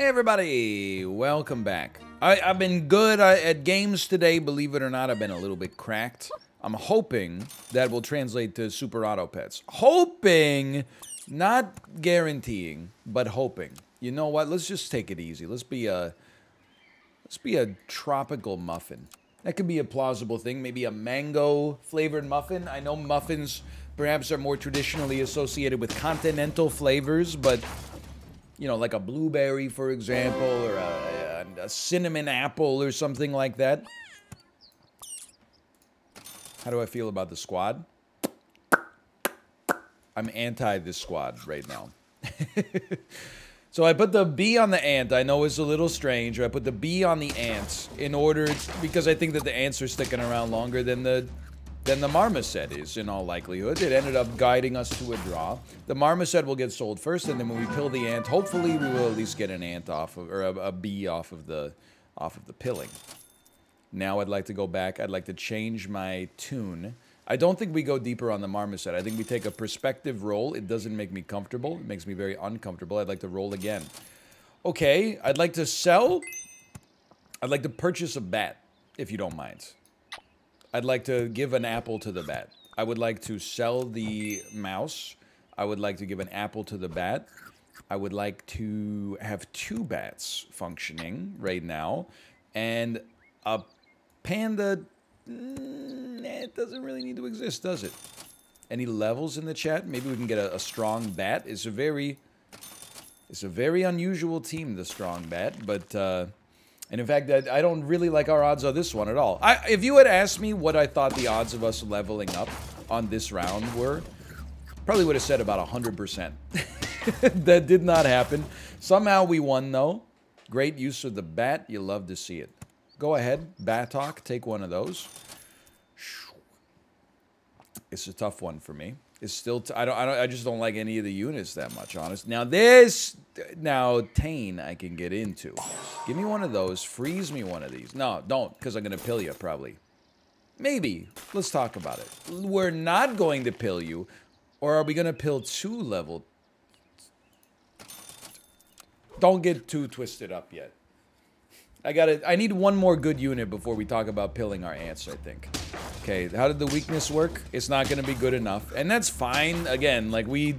Hey everybody, welcome back. I, have been good at games today, believe it or not. I've been a little bit cracked. I'm hoping that will translate to Super Auto Pets. Hoping, not guaranteeing, but hoping. You know what? Let's just take it easy. Let's be a let's be a tropical muffin. That could be a plausible thing. Maybe a mango flavored muffin. I know muffins perhaps are more traditionally associated with continental flavors, but you know, like a blueberry, for example, or a, a, a cinnamon apple or something like that. How do I feel about the squad? I'm anti this squad right now. so I put the B on the ant. I know it's a little strange. I put the B on the ants in order because I think that the ants are sticking around longer than the than the marmoset is, in all likelihood. It ended up guiding us to a draw. The marmoset will get sold first, and then when we pill the ant, hopefully we will at least get an ant off of, or a, a bee off of the, off of the pilling. Now I'd like to go back. I'd like to change my tune. I don't think we go deeper on the marmoset. I think we take a perspective roll. It doesn't make me comfortable. It makes me very uncomfortable. I'd like to roll again. Okay, I'd like to sell. I'd like to purchase a bat, if you don't mind. I'd like to give an apple to the bat. I would like to sell the mouse. I would like to give an apple to the bat. I would like to have two bats functioning right now. And a panda... Mm, it doesn't really need to exist, does it? Any levels in the chat? Maybe we can get a, a strong bat. It's a very... It's a very unusual team, the strong bat, but... Uh, and in fact, I don't really like our odds on this one at all. I, if you had asked me what I thought the odds of us leveling up on this round were, probably would have said about 100%. that did not happen. Somehow we won, though. Great use of the bat. You love to see it. Go ahead, Batok. Take one of those. It's a tough one for me. It's still. I don't. I don't. I just don't like any of the units that much. Honest. Now this. Now Tane I can get into. Give me one of those. Freeze me one of these. No, don't, because I'm gonna pill you probably. Maybe. Let's talk about it. We're not going to pill you, or are we gonna pill two level? Don't get too twisted up yet. I gotta. I need one more good unit before we talk about pilling our ants. I think. Okay, how did the weakness work? It's not going to be good enough. And that's fine. Again, like we,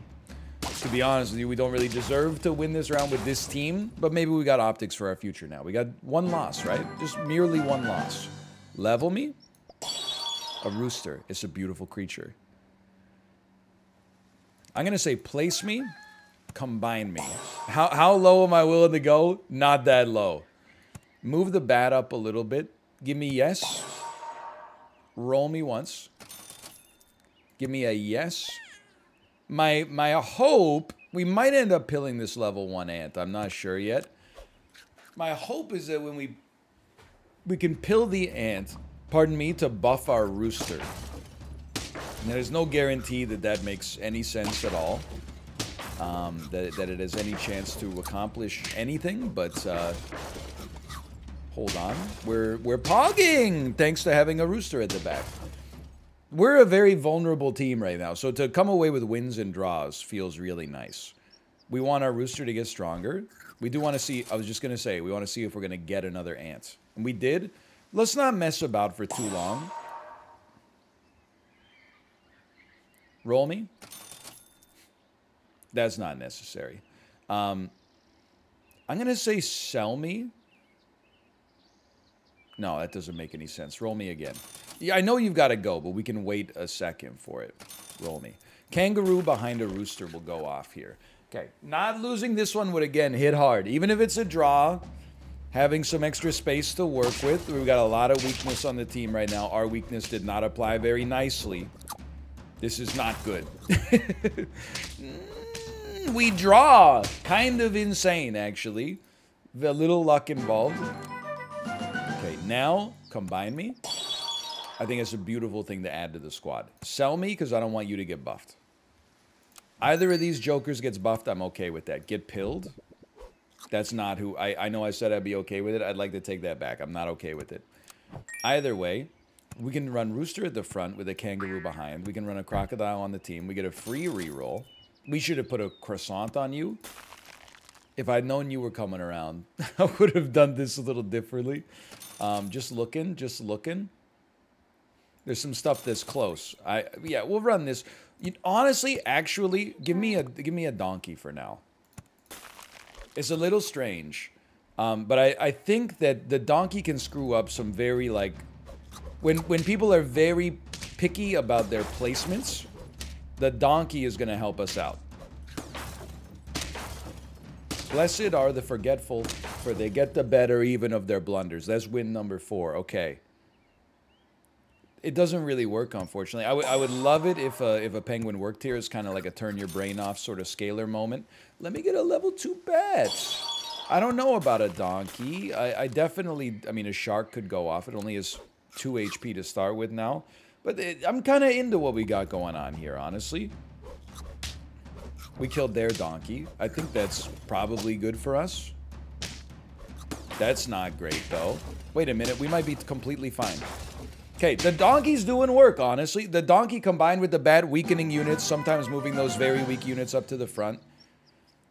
to be honest with you, we don't really deserve to win this round with this team. But maybe we got optics for our future now. We got one loss, right? Just merely one loss. Level me? A rooster. It's a beautiful creature. I'm going to say place me, combine me. How, how low am I willing to go? Not that low. Move the bat up a little bit. Give me yes. Roll me once. Give me a yes. My my hope, we might end up pilling this level 1 ant. I'm not sure yet. My hope is that when we we can pill the ant, pardon me, to buff our rooster. And there's no guarantee that that makes any sense at all. Um, that, that it has any chance to accomplish anything, but uh, Hold on. We're we're pogging thanks to having a rooster at the back. We're a very vulnerable team right now, so to come away with wins and draws feels really nice. We want our rooster to get stronger. We do want to see, I was just going to say, we want to see if we're going to get another ant. And we did. Let's not mess about for too long. Roll me. That's not necessary. Um, I'm going to say sell me no, that doesn't make any sense. Roll me again. Yeah, I know you've got to go, but we can wait a second for it. Roll me. Kangaroo behind a rooster will go off here. Okay, not losing this one would, again, hit hard. Even if it's a draw, having some extra space to work with. We've got a lot of weakness on the team right now. Our weakness did not apply very nicely. This is not good. we draw. Kind of insane, actually. A little luck involved. Now combine me. I think it's a beautiful thing to add to the squad. Sell me because I don't want you to get buffed. Either of these jokers gets buffed, I'm okay with that. Get pilled? That's not who... I, I know I said I'd be okay with it. I'd like to take that back. I'm not okay with it. Either way, we can run Rooster at the front with a Kangaroo behind. We can run a Crocodile on the team. We get a free reroll. We should have put a Croissant on you. If I'd known you were coming around, I would have done this a little differently. Um, just looking, just looking. There's some stuff that's close. I yeah, we'll run this. You, honestly, actually, give me a give me a donkey for now. It's a little strange, um, but I I think that the donkey can screw up some very like when when people are very picky about their placements, the donkey is going to help us out. Blessed are the forgetful, for they get the better even of their blunders. That's win number four. Okay. It doesn't really work, unfortunately. I would I would love it if a, if a penguin worked here. It's kind of like a turn your brain off sort of scalar moment. Let me get a level two bat. I don't know about a donkey. I, I definitely, I mean, a shark could go off. It only has 2 HP to start with now. But it, I'm kind of into what we got going on here, honestly. We killed their donkey. I think that's probably good for us. That's not great, though. Wait a minute. We might be completely fine. Okay, the donkey's doing work, honestly. The donkey combined with the bad weakening units, sometimes moving those very weak units up to the front.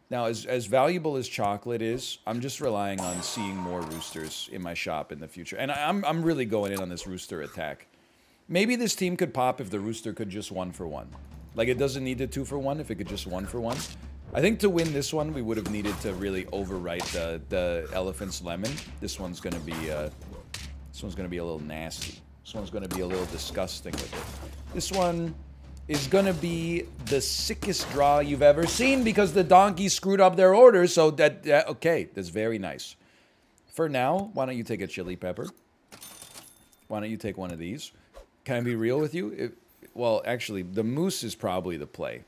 Now, as, as valuable as chocolate is, I'm just relying on seeing more roosters in my shop in the future. And I'm, I'm really going in on this rooster attack. Maybe this team could pop if the rooster could just one for one. Like, it doesn't need the two for one if it could just one for one. I think to win this one, we would have needed to really overwrite the, the elephant's lemon. This one's going to be, uh, this one's going to be a little nasty. This one's going to be a little disgusting with it. This one is going to be the sickest draw you've ever seen because the donkey screwed up their order. So that, that okay, that's very nice. For now, why don't you take a chili pepper? Why don't you take one of these? Can I be real with you? It, well, actually, the moose is probably the play.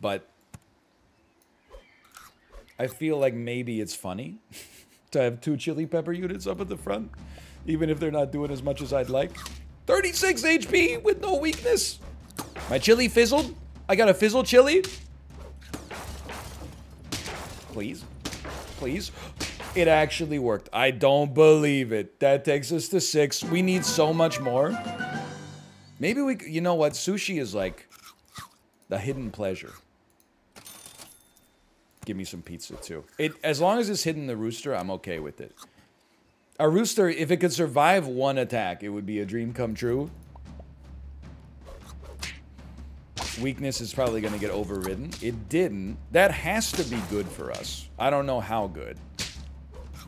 But I feel like maybe it's funny to have two chili pepper units up at the front, even if they're not doing as much as I'd like. 36 HP with no weakness. My chili fizzled. I got a fizzle chili. Please. Please. It actually worked. I don't believe it. That takes us to six. We need so much more. Maybe we, you know what? Sushi is like the hidden pleasure. Give me some pizza too. It as long as it's hidden the rooster, I'm okay with it. A rooster, if it could survive one attack, it would be a dream come true. Weakness is probably going to get overridden. It didn't. That has to be good for us. I don't know how good.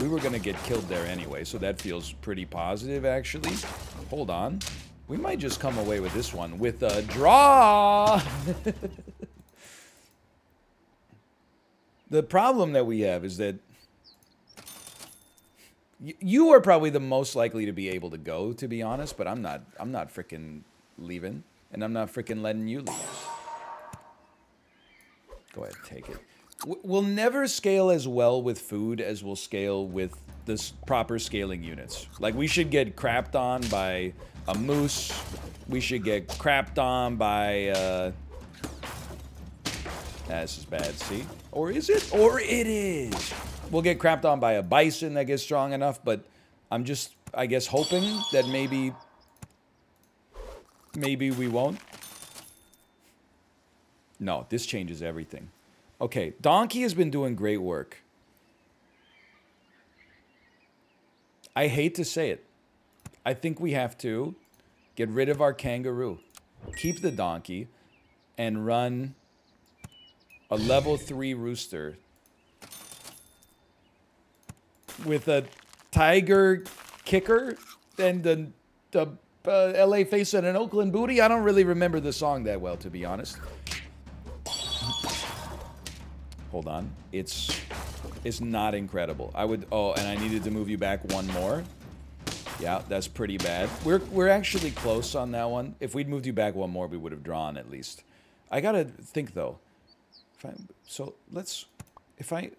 We were going to get killed there anyway, so that feels pretty positive, actually. Hold on. We might just come away with this one with a draw. the problem that we have is that you are probably the most likely to be able to go, to be honest, but I'm not, I'm not freaking leaving, and I'm not freaking letting you leave. Go ahead, take it. We'll never scale as well with food as we'll scale with this proper scaling units. Like, we should get crapped on by a moose. We should get crapped on by, uh... Nah, this is bad, see? Or is it? Or it is! We'll get crapped on by a bison that gets strong enough, but I'm just, I guess, hoping that maybe... Maybe we won't. No, this changes everything. Okay, Donkey has been doing great work. I hate to say it. I think we have to get rid of our kangaroo, keep the donkey, and run a level 3 rooster with a tiger kicker and the, the uh, LA face and an Oakland booty. I don't really remember the song that well, to be honest. Hold on. It's it's not incredible. I would... Oh, and I needed to move you back one more. Yeah, that's pretty bad. We're, we're actually close on that one. If we'd moved you back one more, we would have drawn at least. I gotta think, though. I, so, let's... If I...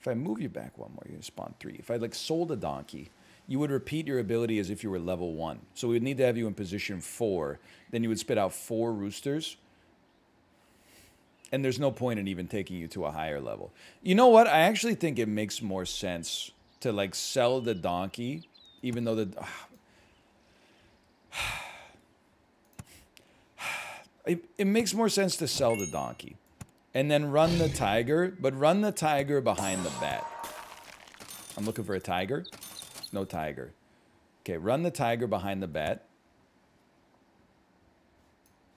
If I move you back one more, you're spawn three. If I, like, sold a donkey, you would repeat your ability as if you were level one. So we would need to have you in position four. Then you would spit out four roosters. And there's no point in even taking you to a higher level. You know what? I actually think it makes more sense to like sell the donkey, even though the. it, it makes more sense to sell the donkey. and then run the tiger, but run the tiger behind the bat. I'm looking for a tiger. No tiger. Okay, run the tiger behind the bat.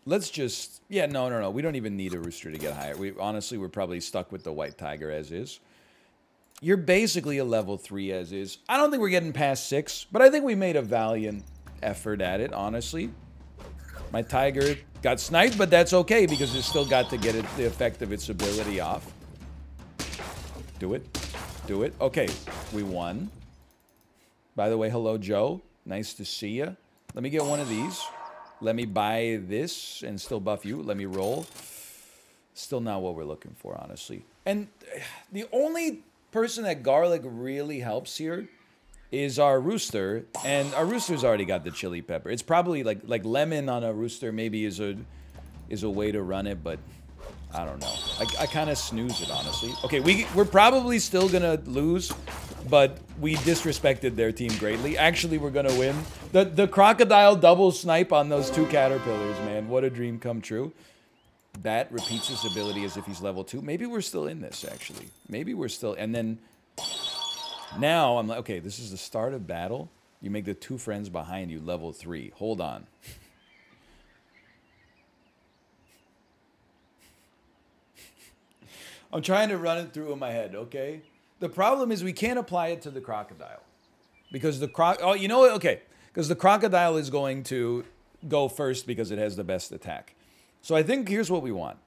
Let's just... Yeah, no, no, no. We don't even need a rooster to get higher. We Honestly, we're probably stuck with the white tiger as is. You're basically a level 3 as is. I don't think we're getting past 6, but I think we made a valiant effort at it, honestly. My tiger got sniped, but that's okay because it still got to get it, the effect of its ability off. Do it. Do it. Okay, we won. By the way, hello, Joe. Nice to see you. Let me get one of these. Let me buy this and still buff you. Let me roll. Still not what we're looking for, honestly. And the only person that garlic really helps here is our rooster, and our rooster's already got the chili pepper. It's probably like like lemon on a rooster maybe is a is a way to run it, but I don't know. I, I kind of snooze it, honestly. Okay, we, we're probably still to lose, but we disrespected their team greatly. Actually, we're to win. The, the crocodile double snipe on those two caterpillars, man. What a dream come true. Bat repeats his ability as if he's level 2. Maybe we're still in this, actually. Maybe we're still... And then now I'm like, okay, this is the start of battle. You make the two friends behind you level 3. Hold on. I'm trying to run it through in my head, okay? The problem is we can't apply it to the crocodile. Because the croc oh you know what? Okay. Because the crocodile is going to go first because it has the best attack. So I think here's what we want.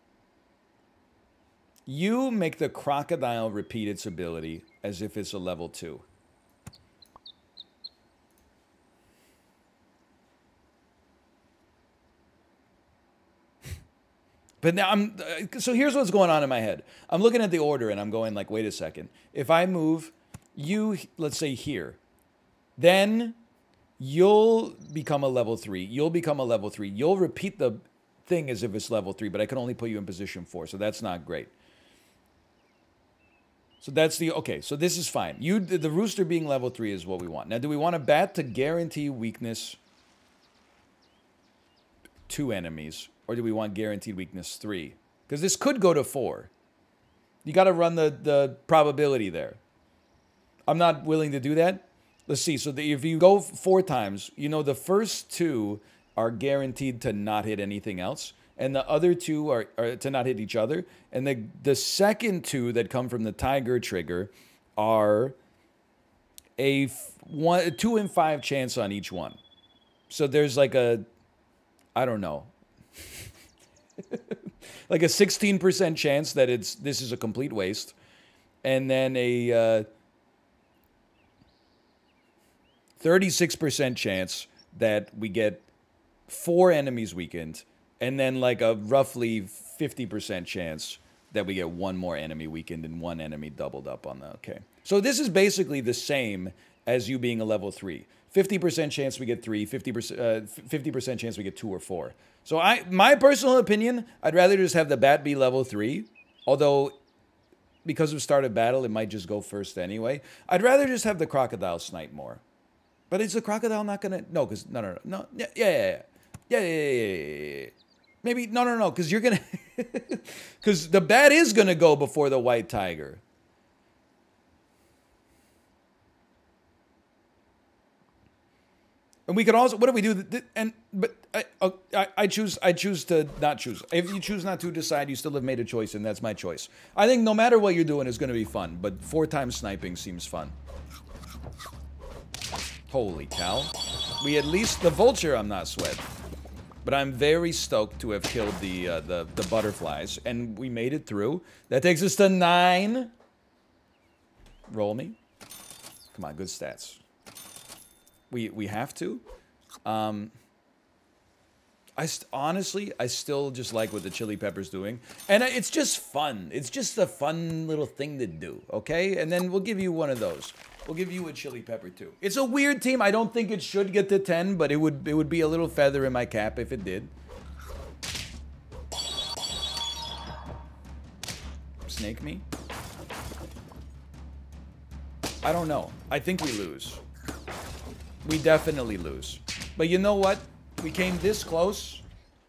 You make the crocodile repeat its ability as if it's a level 2. But now I'm uh, so here's what's going on in my head. I'm looking at the order and I'm going like, wait a second. If I move you, let's say here, then you'll become a level three. You'll become a level three. You'll repeat the thing as if it's level three, but I can only put you in position four, so that's not great. So that's the okay. So this is fine. You the rooster being level three is what we want. Now, do we want a bat to guarantee weakness to enemies? Or do we want guaranteed weakness 3? Because this could go to 4. You got to run the, the probability there. I'm not willing to do that. Let's see. So the, if you go four times, you know the first two are guaranteed to not hit anything else. And the other two are, are to not hit each other. And the, the second two that come from the tiger trigger are a one, a two in five chance on each one. So there's like a, I don't know, like a 16% chance that it's this is a complete waste, and then a 36% uh, chance that we get four enemies weakened, and then like a roughly 50% chance that we get one more enemy weakened and one enemy doubled up on that. Okay. So this is basically the same as you being a level three. 50% chance we get three, 50%, uh, 50% chance we get two or four. So I, my personal opinion, I'd rather just have the bat be level three. Although, because of start of battle, it might just go first anyway. I'd rather just have the crocodile snipe more. But is the crocodile not gonna? No, because no, no, no, no. Yeah, yeah, yeah, yeah, yeah, yeah, yeah. Maybe no, no, no, because you're gonna, because the bat is gonna go before the white tiger. And we could also, what do we do? And but I, oh, I, I choose, I choose to not choose. If you choose not to decide, you still have made a choice, and that's my choice. I think no matter what you're doing is to be fun, but four times sniping seems fun. Holy cow! We at least the vulture. I'm not sweat, but I'm very stoked to have killed the uh, the the butterflies, and we made it through. That takes us to nine. Roll me. Come on, good stats. We we have to. Um, I honestly, I still just like what the Chili Peppers doing, and it's just fun. It's just a fun little thing to do, okay? And then we'll give you one of those. We'll give you a Chili Pepper too. It's a weird team. I don't think it should get to ten, but it would it would be a little feather in my cap if it did. Snake me. I don't know. I think we lose we definitely lose. But you know what? We came this close.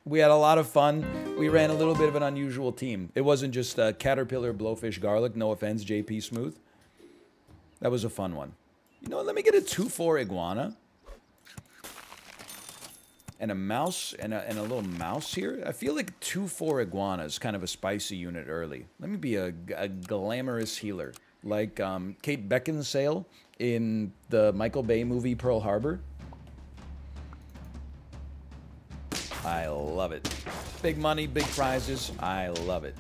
We had a lot of fun. We ran a little bit of an unusual team. It wasn't just uh, Caterpillar, Blowfish, Garlic. No offense, JP Smooth. That was a fun one. You know? Let me get a 2-4 Iguana. And a mouse and a, and a little mouse here. I feel like 2-4 Iguana is kind of a spicy unit early. Let me be a, a glamorous healer. Like um, Kate Beckinsale in the Michael Bay movie Pearl Harbor. I love it. Big money, big prizes. I love it.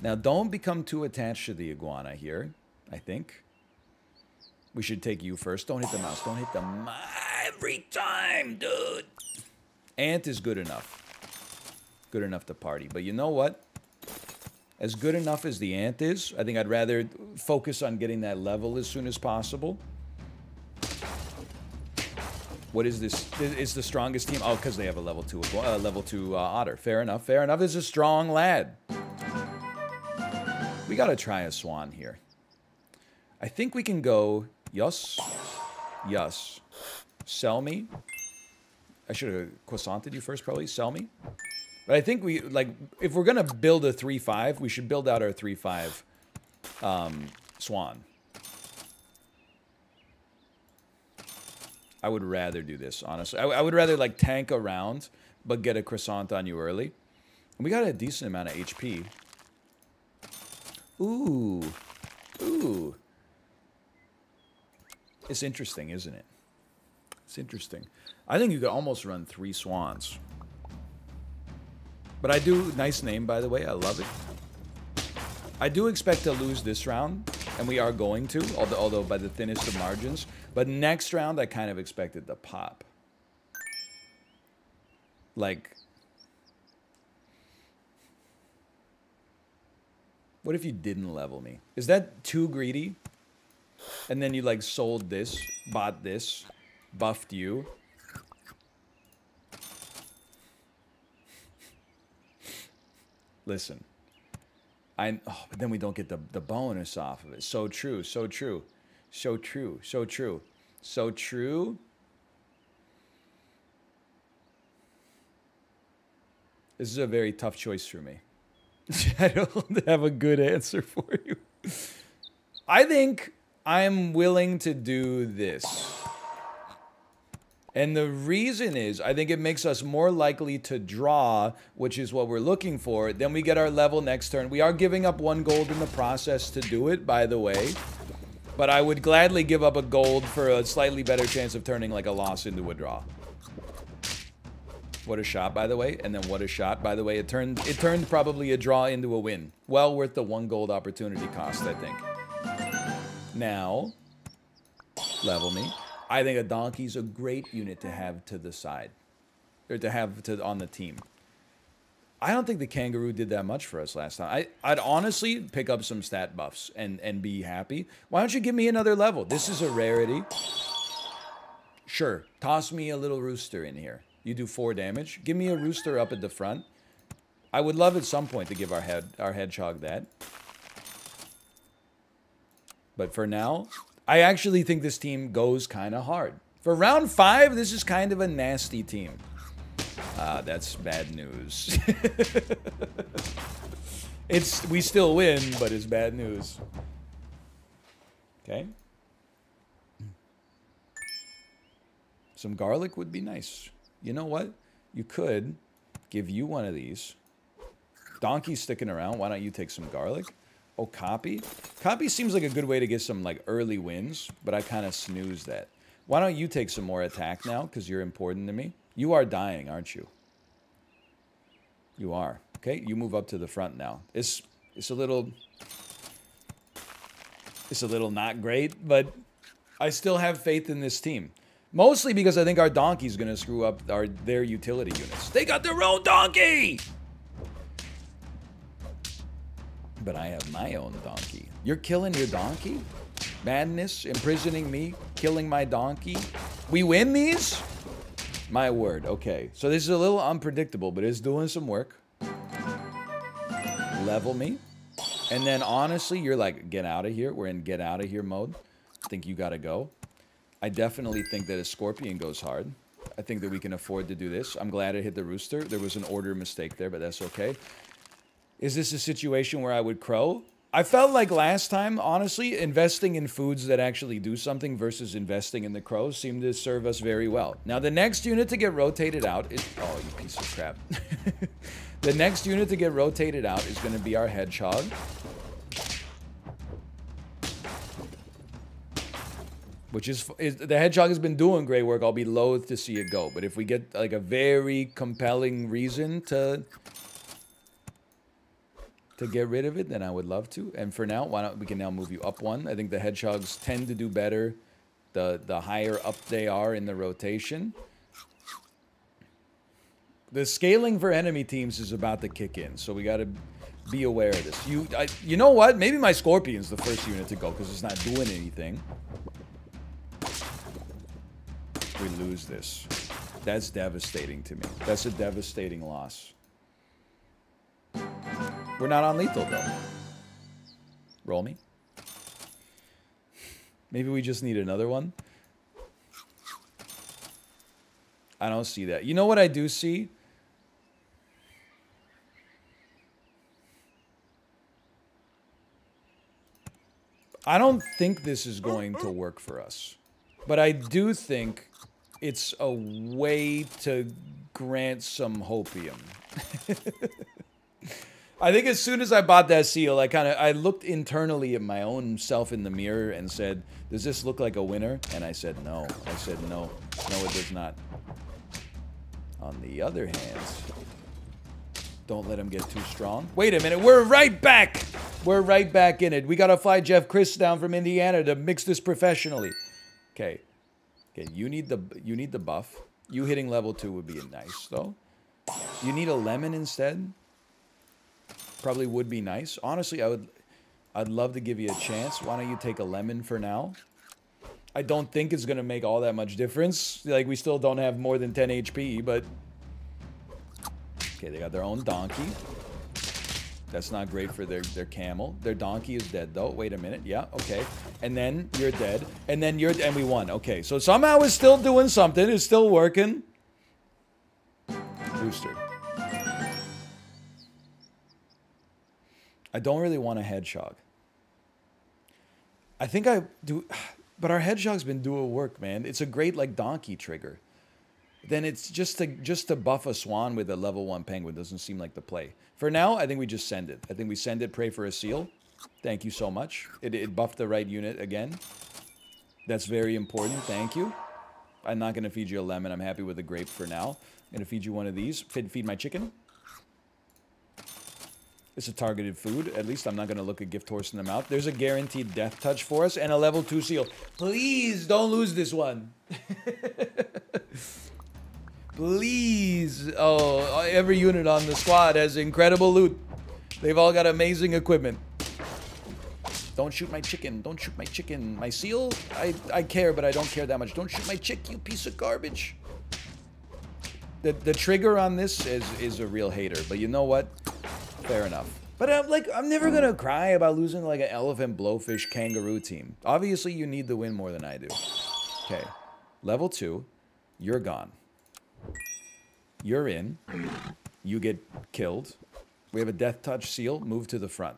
Now, don't become too attached to the iguana here, I think. We should take you first. Don't hit the mouse. Don't hit the mouse every time, dude. Ant is good enough. Good enough to party. But you know what? As good enough as the ant is, I think I'd rather focus on getting that level as soon as possible. What is this? It's the strongest team. Oh, because they have a level two, uh, level two uh, otter. Fair enough. Fair enough. Is a strong lad. We gotta try a swan here. I think we can go yes, yes. Sell me. I should have croissanted you first, probably. Sell me. But I think we like if we're gonna build a three five, we should build out our three five um, swan. I would rather do this, honestly. I, I, would rather, like, tank around, but get a croissant on you early. And we got a decent amount of HP. Ooh. Ooh. It's interesting, isn't it? It's interesting. I think you could almost run three swans. But I do... Nice name, by the way. I love it. I do expect to lose this round, and we are going to, although, although by the thinnest of margins. But next round, I kind of expected to pop. Like... What if you didn't level me? Is that too greedy? And then you like sold this, bought this, buffed you. Listen. I oh, but then we don't get the, the bonus off of it. So true, so true. So true. So true. So true. This is a very tough choice for me. I don't have a good answer for you. I think I'm willing to do this. And the reason is, I think it makes us more likely to draw, which is what we're looking for. Then we get our level next turn. We are giving up one gold in the process to do it, by the way. But I would gladly give up a gold for a slightly better chance of turning like a loss into a draw. What a shot, by the way. And then what a shot, by the way. It turned it turned probably a draw into a win. Well worth the one gold opportunity cost, I think. Now, level me. I think a donkey's a great unit to have to the side. Or to have to on the team. I don't think the kangaroo did that much for us last time. I, I'd honestly pick up some stat buffs and, and be happy. Why don't you give me another level? This is a rarity. Sure, toss me a little rooster in here. You do four damage. Give me a rooster up at the front. I would love at some point to give our head our hedgehog that. But for now, I actually think this team goes kind of hard. For round five, this is kind of a nasty team. Ah, that's bad news. it's we still win, but it's bad news. Okay. Some garlic would be nice. You know what? You could give you one of these. Donkey's sticking around. Why don't you take some garlic? Oh, copy? Copy seems like a good way to get some like early wins, but I kind of snooze that. Why don't you take some more attack now? Because you're important to me. You are dying, aren't you? You are. Okay, you move up to the front now. It's it's a little it's a little not great, but I still have faith in this team. Mostly because I think our donkey's gonna screw up our their utility units. They got their own donkey! But I have my own donkey. You're killing your donkey? Madness, imprisoning me, killing my donkey. We win these? My word. Okay. So this is a little unpredictable, but it's doing some work. Level me. And then honestly, you're like, get out of here. We're in get out of here mode. I think you got to go. I definitely think that a scorpion goes hard. I think that we can afford to do this. I'm glad I hit the rooster. There was an order mistake there, but that's okay. Is this a situation where I would crow? I felt like last time, honestly, investing in foods that actually do something versus investing in the crows seemed to serve us very well. Now, the next unit to get rotated out is... Oh, you piece of crap. the next unit to get rotated out is going to be our hedgehog. Which is, is... The hedgehog has been doing great work. I'll be loath to see it go. But if we get, like, a very compelling reason to to get rid of it, then I would love to. And for now, why not? We can now move you up one. I think the hedgehogs tend to do better the the higher up they are in the rotation. The scaling for enemy teams is about to kick in, so we got to be aware of this. You, I, you know what? Maybe my Scorpion's the first unit to go because it's not doing anything. We lose this. That's devastating to me. That's a devastating loss. We're not on lethal, though. Roll me. Maybe we just need another one. I don't see that. You know what I do see? I don't think this is going to work for us. But I do think it's a way to grant some hopium. I think as soon as I bought that seal, I kind of I looked internally at my own self in the mirror and said, "Does this look like a winner?" And I said, "No." I said, "No, no, it does not." On the other hand, don't let him get too strong. Wait a minute, we're right back. We're right back in it. We gotta fly Jeff Chris down from Indiana to mix this professionally. Okay, okay. You need the you need the buff. You hitting level two would be nice though. You need a lemon instead probably would be nice. Honestly, I would, I'd love to give you a chance. Why don't you take a lemon for now? I don't think it's going to make all that much difference. Like, we still don't have more than 10 HP, but... Okay, they got their own donkey. That's not great for their, their camel. Their donkey is dead, though. Wait a minute. Yeah, okay. And then you're dead. And then you're... And we won. Okay, so somehow it's still doing something. It's still working. Booster. I don't really want a hedgehog. I think I do, but our hedgehog's been doing work, man. It's a great like donkey trigger. Then it's just to just to buff a swan with a level one penguin doesn't seem like the play. For now, I think we just send it. I think we send it, pray for a seal. Thank you so much. It, it buffed the right unit again. That's very important. Thank you. I'm not going to feed you a lemon. I'm happy with a grape for now. I'm going to feed you one of these. Feed, feed my chicken. It's a targeted food. At least I'm not going to look a gift horse in the mouth. There's a guaranteed death touch for us and a level 2 seal. Please don't lose this one. Please. Oh, every unit on the squad has incredible loot. They've all got amazing equipment. Don't shoot my chicken. Don't shoot my chicken. My seal? I, I care, but I don't care that much. Don't shoot my chick, you piece of garbage. The, the trigger on this is, is a real hater. But you know what? Fair enough. But I'm like, I'm never gonna cry about losing like an elephant, blowfish, kangaroo team. Obviously, you need the win more than I do. Okay, level two, you're gone. You're in. You get killed. We have a death touch seal. Move to the front.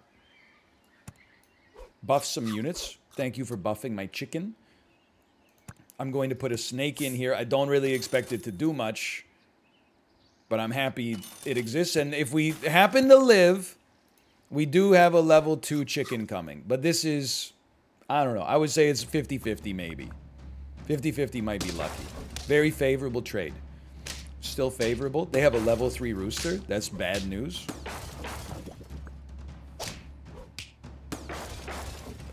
Buff some units. Thank you for buffing my chicken. I'm going to put a snake in here. I don't really expect it to do much but I'm happy it exists. And if we happen to live, we do have a level 2 chicken coming. But this is, I don't know, I would say it's 50-50 maybe. 50-50 might be lucky. Very favorable trade. Still favorable. They have a level 3 rooster. That's bad news.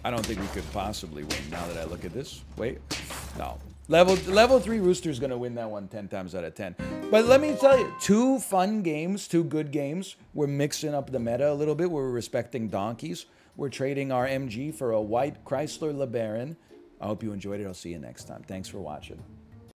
I don't think we could possibly win now that I look at this. Wait. No. Level level three Rooster's gonna win that one 10 times out of 10. But let me tell you, two fun games, two good games. We're mixing up the meta a little bit. We're respecting donkeys. We're trading our MG for a white Chrysler LeBaron. I hope you enjoyed it. I'll see you next time. Thanks for watching.